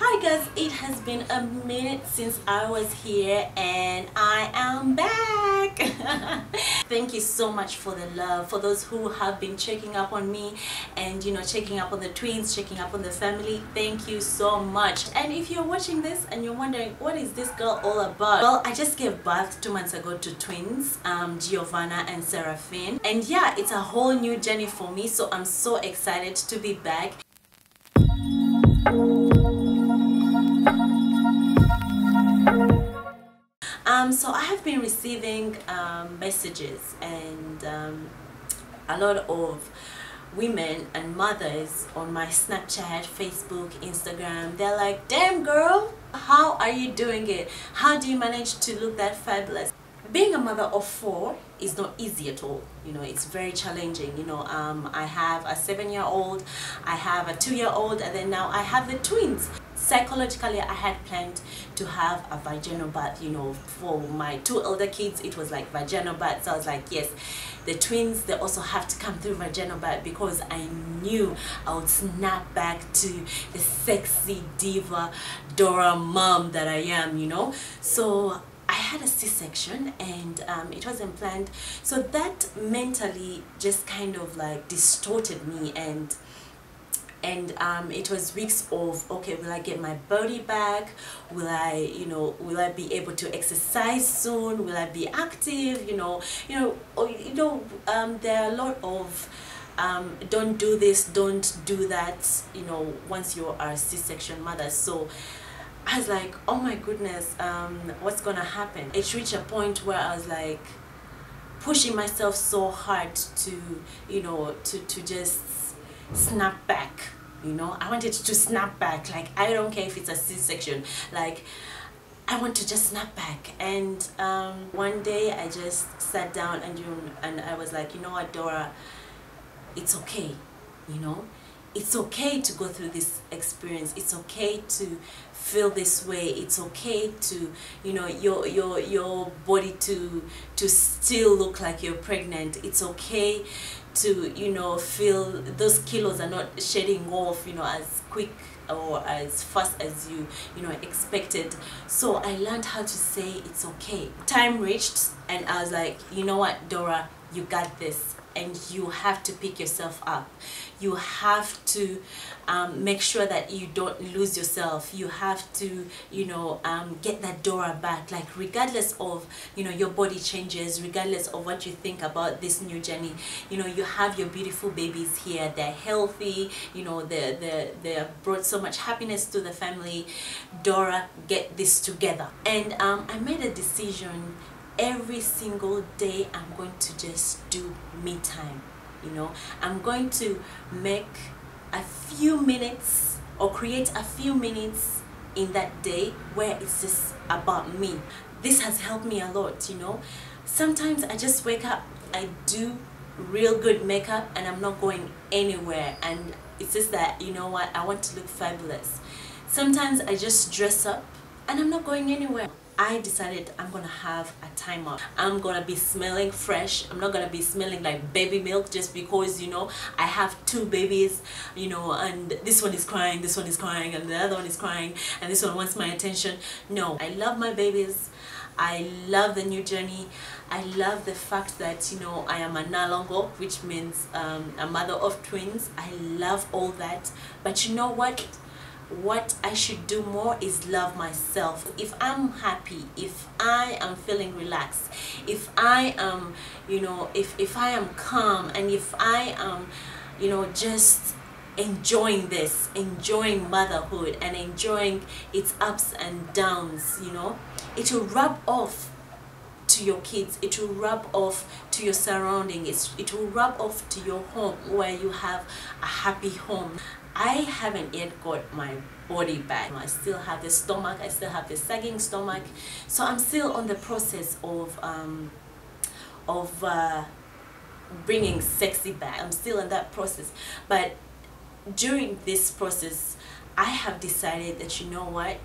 Hi guys, it has been a minute since I was here and I am back. Thank you so much for the love, for those who have been checking up on me and you know checking up on the twins, checking up on the family. Thank you so much. And if you're watching this and you're wondering what is this girl all about? Well, I just gave birth two months ago to twins, um, Giovanna and Seraphine. And yeah, it's a whole new journey for me so I'm so excited to be back. Um, so I have been receiving um, messages and um, a lot of women and mothers on my Snapchat, Facebook, Instagram. They're like, damn girl, how are you doing it? How do you manage to look that fabulous? Being a mother of four is not easy at all. You know, it's very challenging. You know, um, I have a seven-year-old, I have a two-year-old, and then now I have the twins psychologically I had planned to have a vaginal birth you know for my two elder kids it was like vaginal birth. So I was like yes the twins they also have to come through vaginal birth because I knew I would snap back to the sexy diva Dorah mom that I am you know? So I had a C-section and um, it wasn't planned. So that mentally just kind of like distorted me and and um, it was weeks of okay will I get my body back? Will I you know will I be able to exercise soon? Will I be active? You know you know or, you know um, there are a lot of um, don't do this don't do that you know once you are c-section mother. So I was like oh my goodness um, what's gonna happen? It reached a point where I was like pushing myself so hard to you know to, to just snap back you know? I wanted to snap back like i don't care if it's a c-section like i want to just snap back. And um, one day i just sat down and you and i was like you know what dorah? It's okay you know? It's okay to go through this experience. It's okay to feel this way. It's okay to you know your your your body to to still look like you're pregnant. It's okay to you know feel those kilos are not shedding off you know as quick or as fast as you you know expected. So i learned how to say it's okay. Time reached and i was like you know what dorah? You got this and you have to pick yourself up. You have to um, make sure that you don't lose yourself. You have to you know um, get that Dorah back. Like regardless of you know your body changes regardless of what you think about this new journey you know you have your beautiful babies here. They're healthy you know they're they they brought so much happiness to the family. Dorah get this together. And um, I made a decision every single day I'm going to just do me time you know? I'm going to make a few minutes or create a few minutes in that day where it's just about me. This has helped me a lot you know? Sometimes I just wake up I do real good makeup and I'm not going anywhere and it's just that you know what I want to look fabulous. Sometimes I just dress up and I'm not going anywhere I decided I'm gonna have a time. I'm gonna be smelling fresh. I'm not gonna be smelling like baby milk just because you know I have two babies, you know, and this one is crying, this one is crying, and the other one is crying, and this one wants my attention. No, I love my babies. I love the new journey. I love the fact that you know I am a Nalongo, which means um, a mother of twins. I love all that. But you know what? What I should do more is love myself. If I'm happy, if I am feeling relaxed, if I am, you know, if, if I am calm and if I am, you know, just enjoying this, enjoying motherhood and enjoying its ups and downs, you know, it will rub off to your kids. It will rub off to your surroundings it will rub off to your home where you have a happy home I haven't yet got my body back. I still have the stomach, I still have the sagging stomach. So I'm still on the process of, um, of uh, bringing sexy back. I'm still in that process. But during this process, I have decided that you know what,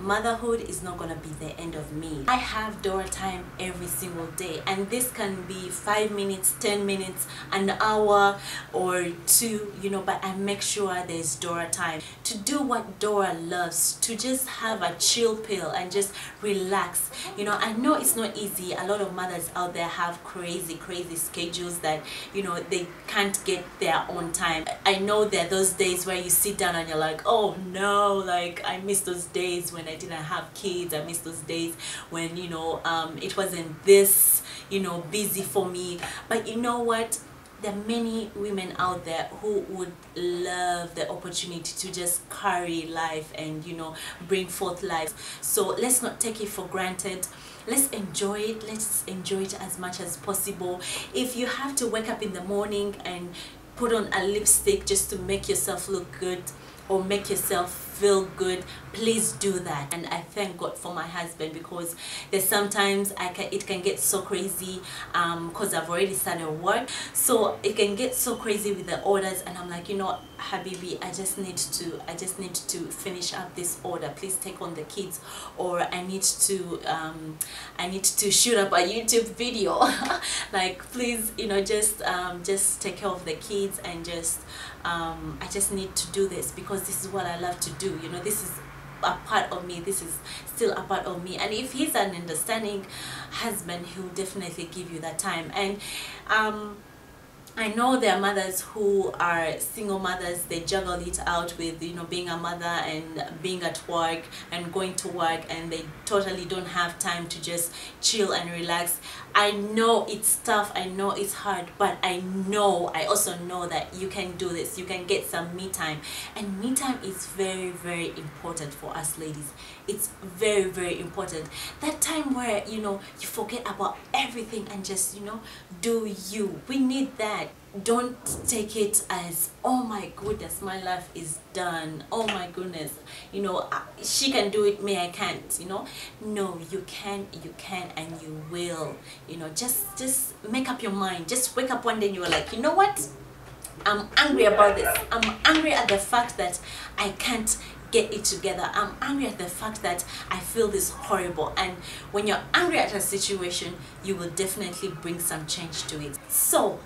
motherhood is not gonna be the end of me. I have dorah time every single day and this can be five minutes ten minutes an hour or two you know but i make sure there's dorah time. To do what dorah loves to just have a chill pill and just relax. You know i know it's not easy. A lot of mothers out there have crazy crazy schedules that you know they can't get their own time. I know there are those days where you sit down and you're like oh no like i miss those days when i didn't have kids i miss those days when you know um, it wasn't this you know busy for me. But you know what? There are many women out there who would love the opportunity to just carry life and you know bring forth life. So let's not take it for granted. Let's enjoy it. Let's enjoy it as much as possible. If you have to wake up in the morning and put on a lipstick just to make yourself look good or make yourself feel good please do that. And i thank god for my husband because there's sometimes i can it can get so crazy um because i've already started work. So it can get so crazy with the orders and i'm like you know habibi i just need to i just need to finish up this order. Please take on the kids or i need to um i need to shoot up a youtube video. Like please you know just um just take care of the kids and just um i just need to do this because this is what i love to do. You know this is a part of me. This is still a part of me. And if he's an understanding husband he'll definitely give you that time. And um I know there are mothers who are single mothers they juggle it out with you know being a mother and being at work and going to work and they totally don't have time to just chill and relax. I know it's tough I know it's hard but I know I also know that you can do this you can get some me time. And me time is very very important for us ladies. It's very very important. That time where you know you forget about everything and just you know do you. We need that don't take it as oh my goodness my life is done. Oh my goodness. You know she can do it me i can't you know? No you can you can and you will. You know just just make up your mind. Just wake up one day and you're like you know what? I'm angry about this. I'm angry at the fact that i can't get it together. I'm angry at the fact that i feel this horrible. And when you're angry at a situation you will definitely bring some change to it. So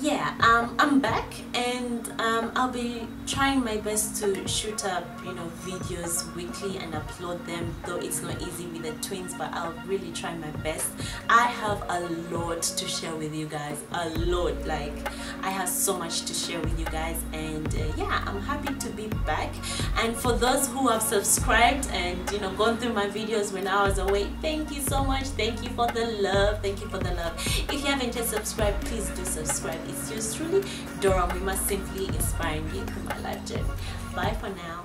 yeah um, i'm back and um, i'll be trying my best to shoot up you know videos weekly and upload them though it's not easy with the twins but i'll really try my best. I have a lot to share with you guys a lot like i have so much to share with you guys and uh, yeah i'm happy to be back. And for those who have subscribed and you know gone through my videos when i was away thank you so much. Thank you for the love. Thank you for the love. If you haven't yet subscribed please do subscribe it's yours truly Dorah Mwima simply inspiring you through my life journey bye for now